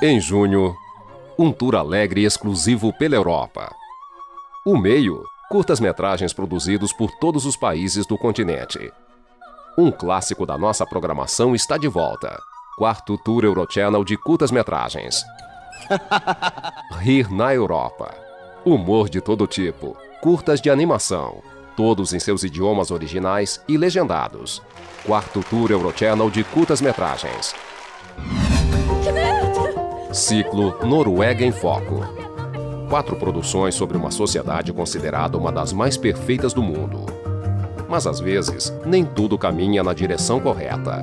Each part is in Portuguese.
Em junho, um tour alegre e exclusivo pela Europa. O meio, curtas-metragens produzidos por todos os países do continente. Um clássico da nossa programação está de volta. Quarto Tour Eurochannel de curtas-metragens. Rir na Europa. Humor de todo tipo. Curtas de animação. Todos em seus idiomas originais e legendados. Quarto Tour Eurochannel de curtas-metragens. Ciclo Noruega em Foco. Quatro produções sobre uma sociedade considerada uma das mais perfeitas do mundo. Mas às vezes, nem tudo caminha na direção correta.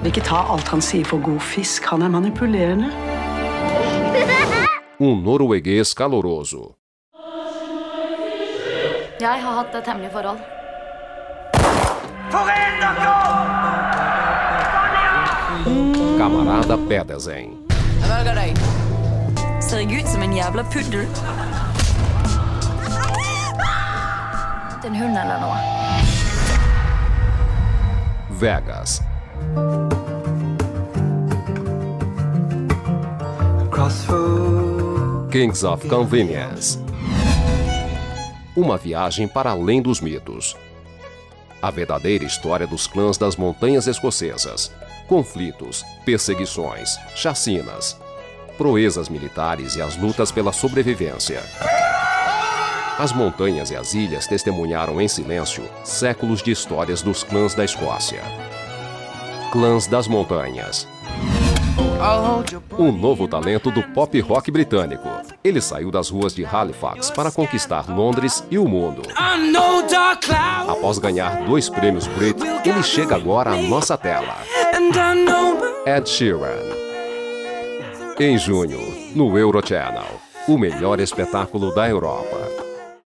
Vil ikke ta alt han sier Camarada Pedersen. Ser ut som en puddel? Er eller noe. Vegas. Kings of Convenience. Uma viagem para além dos mitos. A verdadeira história dos clãs das montanhas escocesas. Conflitos, perseguições, chacinas, proezas militares e as lutas pela sobrevivência. As montanhas e as ilhas testemunharam em silêncio séculos de histórias dos clãs da Escócia. Clãs das Montanhas. Um novo talento do pop rock britânico. Ele saiu das ruas de Halifax para conquistar Londres e o mundo. Após ganhar dois prêmios Brit, ele chega agora à nossa tela. Ed Sheeran. Em junho, no Eurochannel, o melhor espetáculo da Europa.